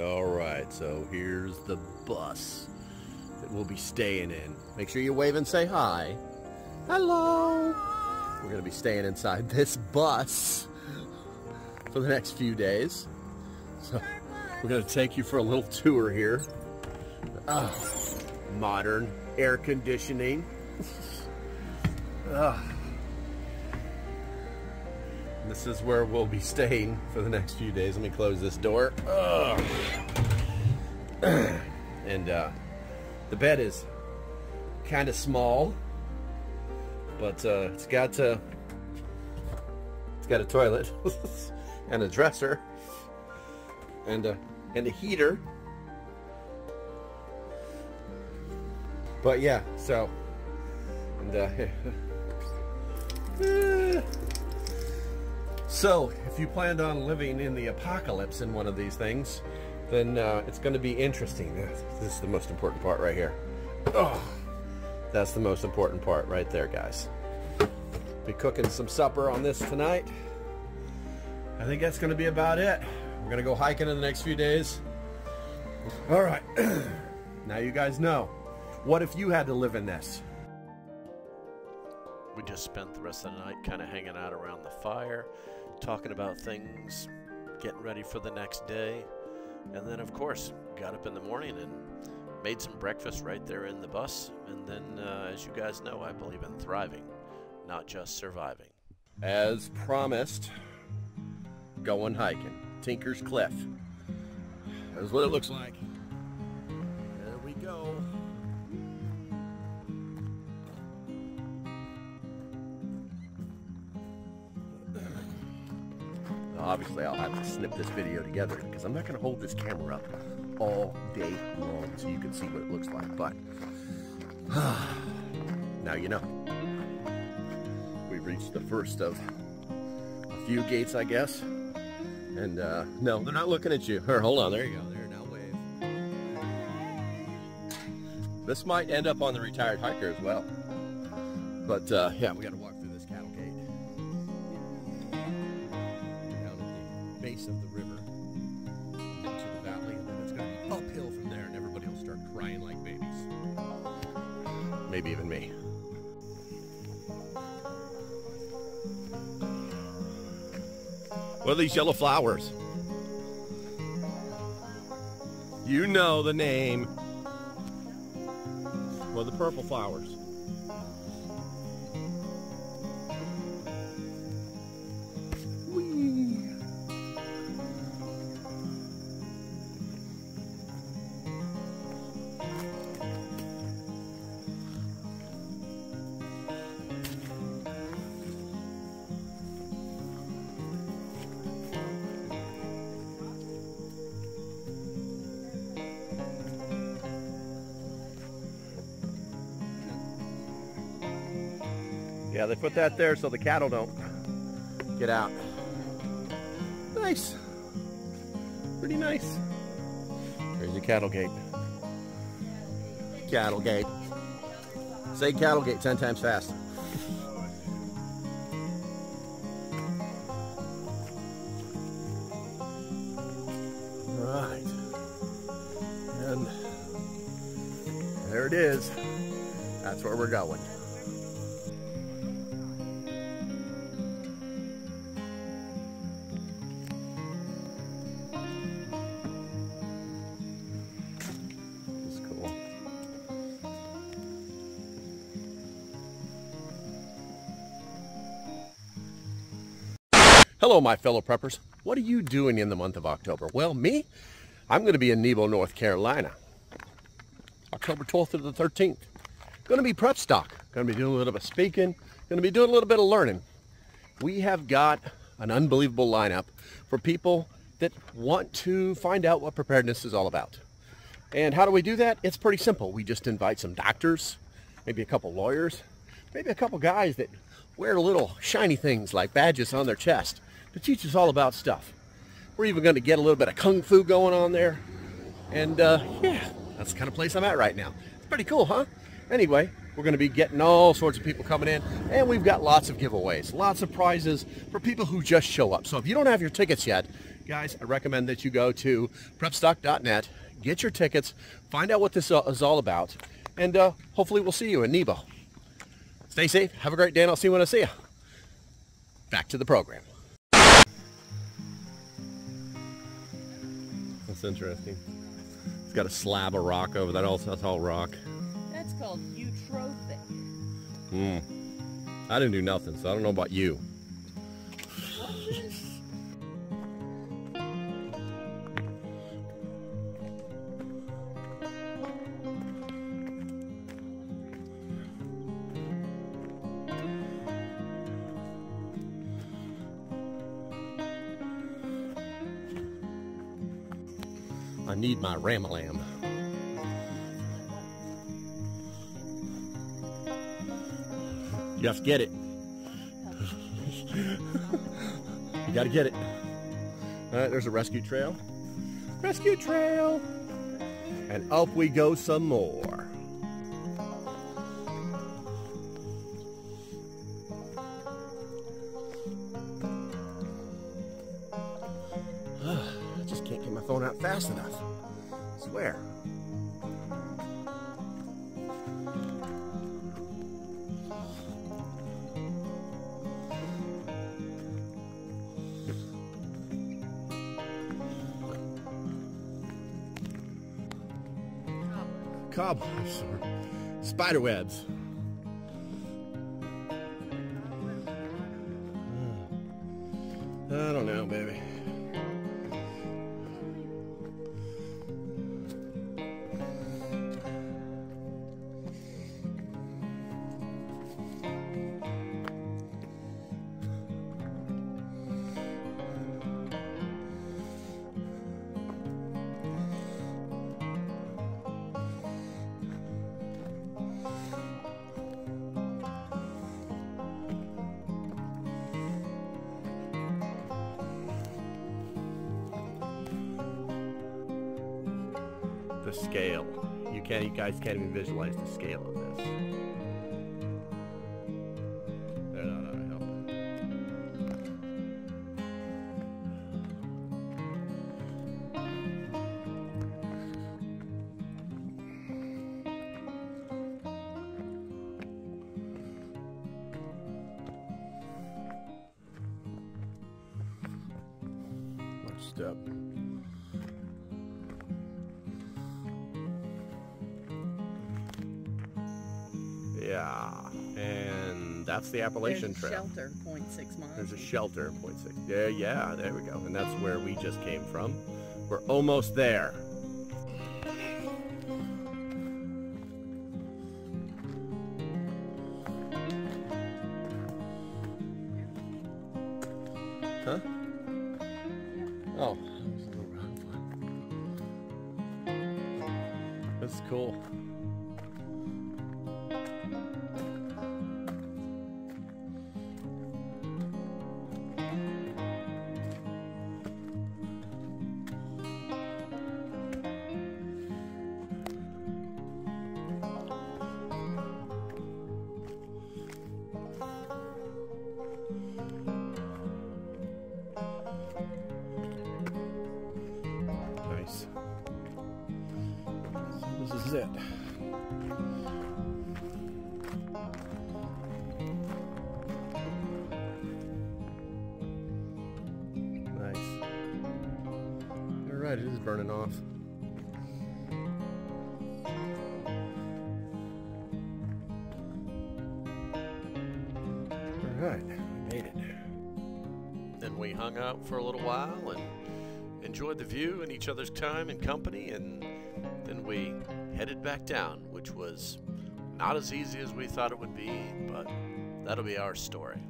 All right, so here's the bus that we'll be staying in. Make sure you wave and say hi. Hello. We're going to be staying inside this bus for the next few days. So we're going to take you for a little tour here. Modern air conditioning. This is where we'll be staying for the next few days. Let me close this door. and uh, the bed is kind of small, but uh, it's got uh, it's got a toilet and a dresser and a and a heater. But yeah, so and uh, So, if you planned on living in the apocalypse in one of these things, then uh, it's going to be interesting. This is the most important part right here. Oh, that's the most important part right there, guys. Be cooking some supper on this tonight. I think that's going to be about it. We're going to go hiking in the next few days. All right. now you guys know. What if you had to live in this? We just spent the rest of the night kind of hanging out around the fire, talking about things, getting ready for the next day. And then, of course, got up in the morning and made some breakfast right there in the bus. And then, uh, as you guys know, I believe in thriving, not just surviving. As promised, going hiking. Tinker's Cliff. That's what it looks like. Obviously, I'll have to snip this video together because I'm not going to hold this camera up all day long so you can see what it looks like. But now you know. We've reached the first of a few gates, I guess. And uh, no, they're not looking at you. Here, hold on. There you go. There, now wave. This might end up on the retired hiker as well. But uh, yeah, we got to walk base of the river into the valley, and then it's going to be uphill from there, and everybody will start crying like babies. Maybe even me. What are these yellow flowers? You know the name. Well, the purple flowers. Yeah, they put that there so the cattle don't get out. Nice. Pretty nice. There's your cattle gate. Cattle gate. Say cattle gate 10 times fast. Right. And there it is. That's where we're going. Hello, my fellow preppers. What are you doing in the month of October? Well, me, I'm going to be in Nebo, North Carolina. October 12th to the 13th. Going to be Prepstock. Going to be doing a little bit of speaking. Going to be doing a little bit of learning. We have got an unbelievable lineup for people that want to find out what preparedness is all about. And how do we do that? It's pretty simple. We just invite some doctors, maybe a couple lawyers, maybe a couple guys that wear little shiny things like badges on their chest to teach us all about stuff. We're even going to get a little bit of kung fu going on there. And uh, yeah, that's the kind of place I'm at right now. It's pretty cool, huh? Anyway, we're going to be getting all sorts of people coming in, and we've got lots of giveaways, lots of prizes for people who just show up. So if you don't have your tickets yet, Guys, I recommend that you go to prepstock.net, get your tickets, find out what this uh, is all about, and uh, hopefully we'll see you in Nebo. Stay safe, have a great day, and I'll see you when I see you. Back to the program. That's interesting. It's got a slab of rock over that. Also, that's all rock. That's called eutrophic. Hmm. I didn't do nothing, so I don't know about you. I need my Ramalam. You have to get it. you gotta get it. All right, there's a rescue trail. Rescue trail. And up we go some more. Cob, spider webs. Hmm. I don't know, baby. The scale. You can't. You guys can't even visualize the scale of this. They're not gonna help. Step. That's the Appalachian There's a Trail. shelter 0.6 miles. There's a shelter, point six. Yeah, yeah, there we go. And that's where we just came from. We're almost there. Huh? Oh. That's cool. Is it. Nice. All right, it is burning off. All right, made it. Then we hung out for a little while and enjoyed the view and each other's time and company, and then we headed back down, which was not as easy as we thought it would be, but that'll be our story.